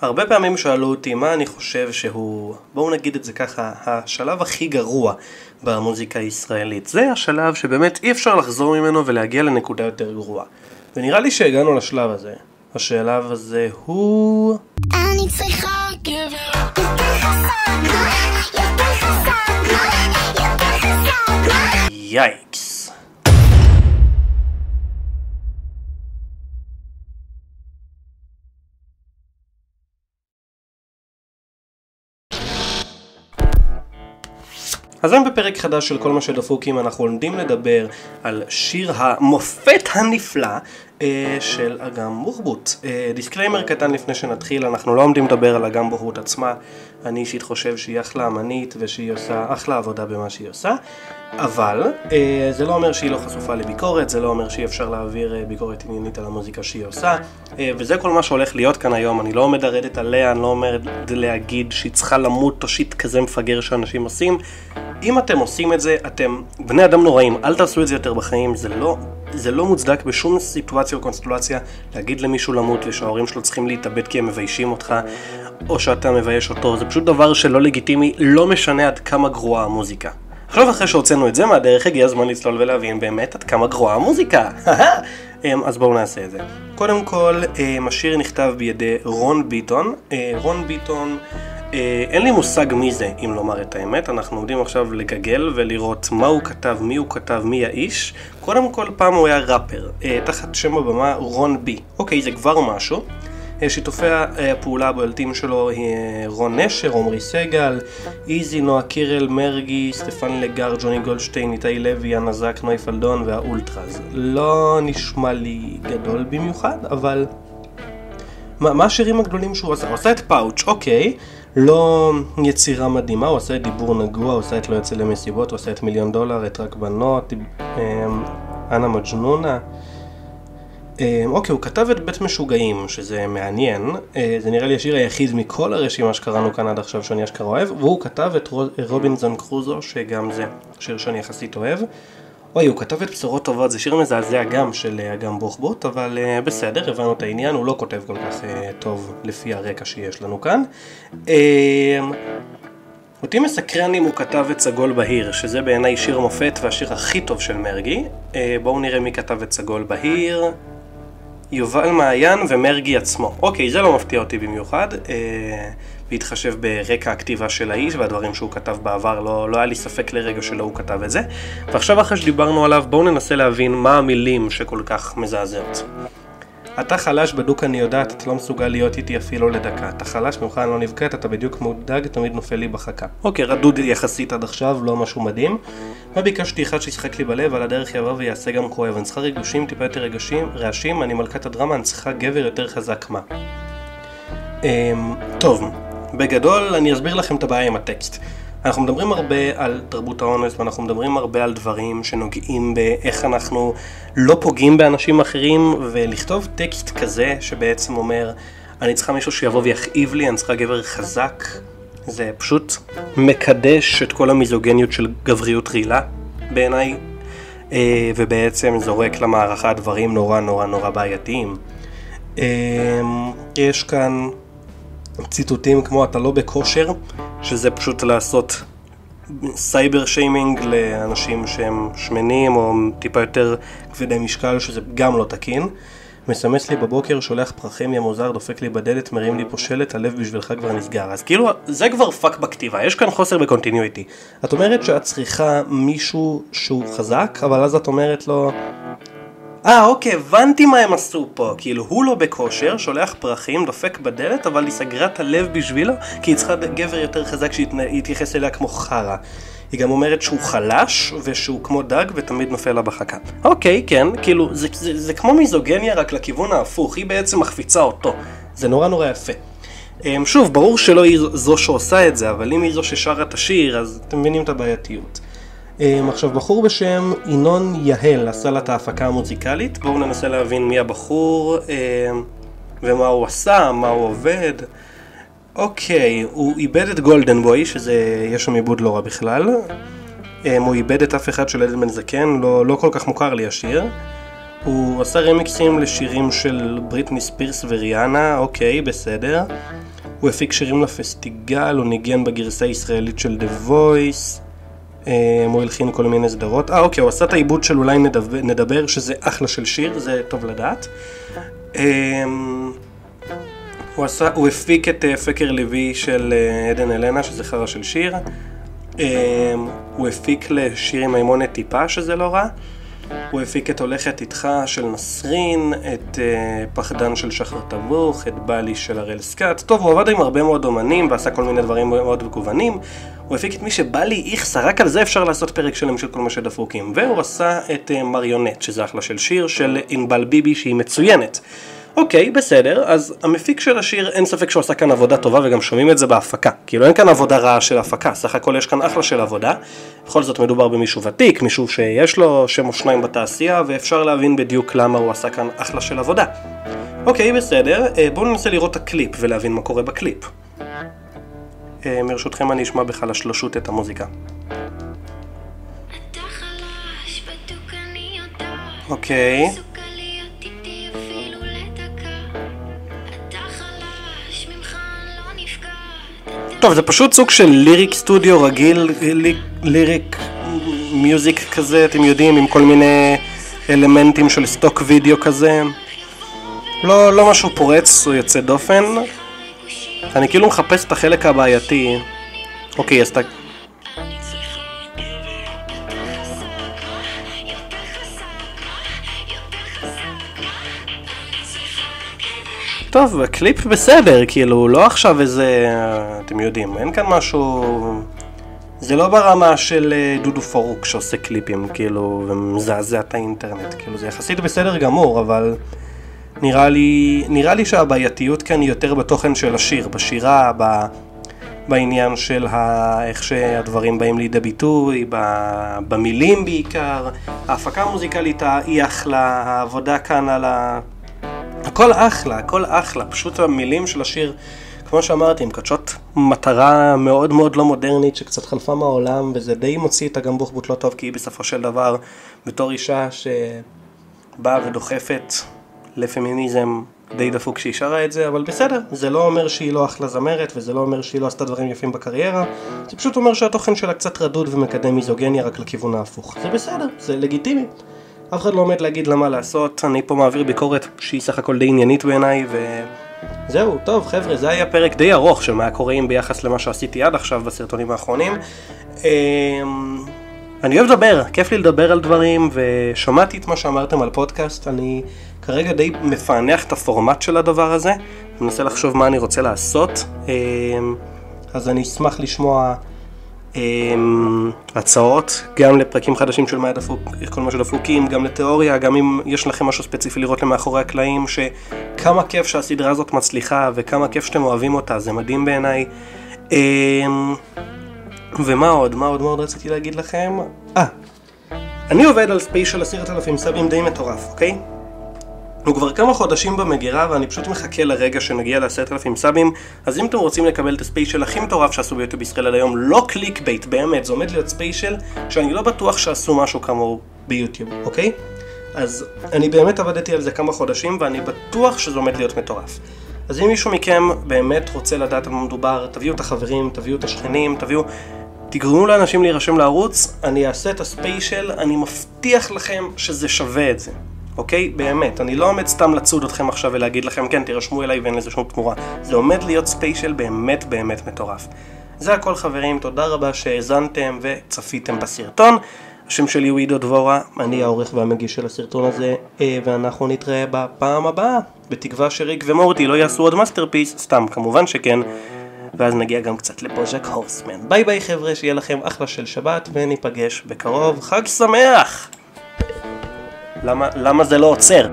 הרבה פעמים שאלו אותי מה אני חושב שהוא, בואו נגיד את זה ככה, השלב הכי גרוע במוזיקה הישראלית. זה השלב שבאמת אי אפשר לחזור ממנו ולהגיע לנקודה יותר גרועה. ונראה לי שהגענו לשלב הזה. השלב הזה הוא... אני צריכה גבר יאיקס. אז היום בפרק חדש של כל מה שדפוק עם אנחנו עומדים לדבר על שיר המופת הנפלא אה, של אגם בוחבוט. אה, disclaimer קטן לפני שנתחיל, אנחנו לא עומדים לדבר על אגם בוחבוט עצמה, אני אישית חושב שהיא אחלה אמנית ושהיא עושה אחלה עבודה במה שהיא עושה, אבל אה, זה לא אומר שהיא לא חשופה לביקורת, זה לא אומר שאי אפשר להעביר אה, ביקורת עניינית על המוזיקה שהיא עושה, אה, וזה כל מה שהולך להיות כאן היום, אני לא עומד לרדת עליה, אני לא אומר להגיד שהיא צריכה למות או שיט כזה מפגר שאנשים עושים. אם אתם עושים את זה, אתם בני אדם נוראים, אל תעשו את זה יותר בחיים, זה לא, זה לא מוצדק בשום סיטואציה או קונסטלציה להגיד למישהו למות ושההורים שלו צריכים להתאבד כי הם מביישים אותך, או שאתה מבייש אותו, זה פשוט דבר שלא לגיטימי, לא משנה עד כמה גרועה המוזיקה. עכשיו אחרי שהוצאנו את זה מהדרך, הגיע הזמן לצלול ולהבין באמת עד כמה גרועה המוזיקה. אמ, אז בואו נעשה את זה. קודם כל, אמ, השיר נכתב בידי רון ביטון. אה, רון ביטון... אה, אין לי מושג מי זה, אם לומר את האמת. אנחנו עומדים עכשיו לגגל ולראות מה הוא כתב, מי הוא כתב, מי האיש. קודם כל, פעם הוא היה ראפר, אה, תחת שם הבמה רון בי. אוקיי, זה כבר משהו. אה, שיתופי הפעולה הבולטים שלו רון נשר, עמרי סגל, איזי, נועה קירל, מרגי, סטפן לגר, ג'וני גולדשטיין, איתי לוי, אנה זק, נוי פלדון והאולטראז. לא נשמע לי גדול במיוחד, אבל... מה, מה השירים הגדולים שהוא עשה? הוא עשה את פאוץ', אוקיי. לא יצירה מדהימה, הוא עושה את דיבור נגוע, הוא עושה את לא יוצא למסיבות, הוא עושה את מיליון דולר, את רק בנות, אמ, אנה מג'נונה. אמ, אוקיי, הוא כתב את בית משוגעים, שזה מעניין, אה, זה נראה לי השיר היחיד מכל הרשימה שקראנו כאן עד עכשיו שאני אשכרה אוהב, והוא כתב את רובינזון קרוזו, שגם זה שיר שאני יחסית אוהב. אוי, הוא כתב את בשורות טובות, זה שיר מזעזע גם של אה, אגם בוחבוט, אבל uh, בסדר, הבנו את העניין, הוא לא כותב כל כך uh, טוב לפי הרקע שיש לנו כאן. Uh, אותי מסקרן אם הוא כתב את סגול בהיר, שזה בעיניי שיר מופת והשיר הכי טוב של מרגי. Uh, בואו נראה מי כתב את סגול בהיר. יובל מעיין ומרגי עצמו. אוקיי, זה לא מפתיע אותי במיוחד. Uh, בהתחשב ברקע הכתיבה של האיש והדברים שהוא כתב בעבר, לא, לא היה לי ספק לרגע שלא הוא כתב את זה. ועכשיו אחרי שדיברנו עליו, בואו ננסה להבין מה המילים שכל כך מזעזעות. אתה חלש בדוק אני יודעת, אתה לא מסוגל להיות איתי אפילו לדקה. אתה חלש, ממך אני לא נבכת, אתה בדיוק מודאג, תמיד נופל לי בחכה. אוקיי, רדוד יחסית עד עכשיו, לא משהו מדהים. מה ביקשתי אחד שישחק לי בלב, על הדרך יבוא ויעשה גם כואב. אני צריכה רגושים, טיפה יותר רגשים, רעשים, אני מלכת הדרמה, אני צריכה גבר יותר חזק מה. אמ, טוב, בגדול אני אסביר לכם את הבעיה עם הטקסט. אנחנו מדברים הרבה על תרבות האונס ואנחנו מדברים הרבה על דברים שנוגעים באיך אנחנו לא פוגעים באנשים אחרים ולכתוב טקסט כזה שבעצם אומר אני צריכה מישהו שיבוא ויכאיב לי, אני צריכה גבר חזק זה פשוט מקדש את כל המיזוגניות של גבריות רעילה בעיניי אה, ובעצם זורק למערכה דברים נורא נורא נורא בעייתיים. אה, יש כאן ציטוטים כמו אתה לא בכושר, שזה פשוט לעשות cyber shaming לאנשים שהם שמנים או טיפה יותר כבדי משקל, שזה גם לא תקין. מסמס לי בבוקר, שולח פרחים, יא מוזר, דופק לי בדלת, מרים לי פה שלט, הלב בשבילך כבר נסגר. אז כאילו, זה כבר פאק בכתיבה, יש כאן חוסר ב continuity. את אומרת שאת צריכה מישהו שהוא חזק, אבל אז את אומרת לו, אה, אוקיי, הבנתי מה הם עשו פה. כאילו, הוא לא בכושר, שולח פרחים, דופק בדלת, אבל היא סגרה את הלב בשבילו, כי היא צריכה גבר יותר חזק שיתייחס אליה כמו חרא. היא גם אומרת שהוא חלש, ושהוא כמו דג, ותמיד נופל לה בחכה. אוקיי, כן, כאילו, זה, זה, זה, זה כמו מיזוגניה, רק לכיוון ההפוך, היא בעצם מחפיצה אותו. זה נורא נורא יפה. אמ, שוב, ברור שלא היא זו שעושה את זה, אבל אם היא זו ששרה את השיר, אז אתם מבינים את הבעייתיות. Um, עכשיו בחור בשם ינון יהל עשה לה את ההפקה המוזיקלית, בואו ננסה להבין מי הבחור um, ומה הוא עשה, מה הוא עובד. אוקיי, הוא איבד את גולדן בוי, שזה, יש שם עיבוד לא רע בכלל. Um, הוא איבד את אף אחד של בן זקן, לא, לא כל כך מוכר לי השיר. הוא עשה רמיקסים לשירים של בריטני ספירס וריאנה, אוקיי, בסדר. הוא הפיק שירים לפסטיגל, הוא ניגן בגרסה הישראלית של The Voice. אה, הוא הלחין כל מיני סדרות. אה, אוקיי, הוא עשה את העיבוד של אולי נדבר, נדבר, שזה אחלה של שיר, זה טוב לדעת. אה, הוא, עשה, הוא הפיק את אה, פקר לוי של עדן אלנה, שזה חרא של שיר. הוא הפיק לשיר עם מימונת טיפה, שזה לא רע. הוא הפיק את הולכת איתך של נסרין, את uh, פחדן של שחר תבוך, את בלי של הראל סקאט. טוב, הוא עבד עם הרבה מאוד אומנים ועשה כל מיני דברים מאוד מגוונים. הוא הפיק את מי שבא לי איכסה, רק על זה אפשר לעשות פרק שלם של כל מה שדפוקים. והוא עשה את uh, מריונט, שזה אחלה של שיר, של ענבל ביבי שהיא מצוינת. אוקיי, בסדר, אז המפיק של השיר, אין ספק שהוא עשה כאן עבודה טובה וגם שומעים את זה בהפקה. כאילו אין כאן עבודה רעה של הפקה, סך הכל יש כאן אחלה של עבודה. בכל זאת מדובר במישהו ותיק, מישהו שיש לו שם או שניים בתעשייה, ואפשר להבין בדיוק למה הוא עשה כאן אחלה של עבודה. אוקיי, בסדר, אה, בואו ננסה לראות את הקליפ ולהבין מה קורה בקליפ. אה, מרשותכם אני אשמע בחלשלושות את המוזיקה. אוקיי. טוב, זה פשוט סוג של ליריק סטודיו רגיל, ליריק מיוזיק כזה, אתם יודעים, עם כל מיני אלמנטים של סטוק וידאו כזה. לא, לא משהו פורץ או יוצא דופן. אני כאילו מחפש את החלק הבעייתי. אוקיי, אז אתה... טוב, הקליפ בסדר, כאילו, לא עכשיו איזה... אתם יודעים, אין כאן משהו... זה לא ברמה של אה, דודו פורוק שעושה קליפים, כאילו, ומזעזע את האינטרנט, כאילו, זה יחסית בסדר גמור, אבל נראה לי, נראה לי שהבעייתיות כאן היא יותר בתוכן של השיר, בשירה, ב... בעניין של ה... איך שהדברים באים לידי ביטוי, ב... במילים בעיקר, ההפקה המוזיקלית היא אחלה, העבודה כאן על ה... הכל אחלה, הכל אחלה, פשוט המילים של השיר, כמו שאמרתי, הם קדשות מטרה מאוד מאוד לא מודרנית שקצת חלפה מהעולם, וזה די מוציא את הגמבוחבוט לא טוב, כי היא בסופו של דבר, בתור אישה שבאה ודוחפת לפמיניזם די דפוק שהיא שרה את זה, אבל בסדר, זה לא אומר שהיא לא אחלה זמרת, וזה לא אומר שהיא לא עשתה דברים יפים בקריירה, זה פשוט אומר שהתוכן שלה קצת רדוד ומקדם מיזוגניה רק לכיוון ההפוך. זה בסדר, זה לגיטימי. אף אחד לא עומד להגיד לה מה לעשות, אני פה מעביר ביקורת שהיא סך הכל די עניינית בעיניי, וזהו, טוב חבר'ה, זה היה פרק די ארוך של מה קורה ביחס למה שעשיתי עד עכשיו בסרטונים האחרונים. אמ, אני אוהב לדבר, כיף לי לדבר על דברים, ושמעתי את מה שאמרתם על פודקאסט, אני כרגע די מפענח את הפורמט של הדבר הזה, מנסה לחשוב מה אני רוצה לעשות, אמ, אז אני אשמח לשמוע הצעות, גם לפרקים חדשים של מה דפוק, כל מה שדפוק עם, גם לתיאוריה, גם אם יש לכם משהו ספציפי לראות למאחורי הקלעים, שכמה כיף שהסדרה הזאת מצליחה וכמה כיף שאתם אוהבים אותה, זה מדהים בעיניי. אמ, ומה עוד? מה עוד? מה עוד רציתי להגיד לכם? אה, אני עובד על special עשרת אלפים סאבים די מטורף, אוקיי? הוא כבר כמה חודשים במגירה ואני פשוט מחכה לרגע שנגיע לעשרת אלפים סאבים אז אם אתם רוצים לקבל את ה special הכי מטורף שעשו ביוטיוב ישראל עד היום לא clickbait באמת זה עומד להיות special שאני לא בטוח שעשו משהו כמוהו ביוטיוב אוקיי? אז אני באמת עבדתי על זה כמה חודשים ואני בטוח שזה עומד להיות מטורף אז אם מישהו מכם באמת רוצה לדעת על מה מדובר תביאו את החברים, תביאו את השכנים, תביאו תגרמו לאנשים להירשם לערוץ, אני אעשה את ה special, אני מבטיח לכם שזה שווה את זה. אוקיי? באמת, אני לא עומד סתם לצוד אתכם עכשיו ולהגיד לכם כן, תירשמו אליי ואין לזה שום תמורה. זה עומד להיות special באמת באמת מטורף. זה הכל חברים, תודה רבה שהאזנתם וצפיתם בסרטון. השם שלי הוא עידו דבורה, אני העורך והמגיש של הסרטון הזה, אה, ואנחנו נתראה בפעם הבאה, בתקווה שריק ומורטי לא יעשו עוד masterpiece, סתם, כמובן שכן, ואז נגיע גם קצת לבוז'ק הורסמן. ביי ביי חבר'ה, שיהיה לכם אחלה של שבת, וניפגש בקרוב. חג שמח! למה, למה זה לא עוצר?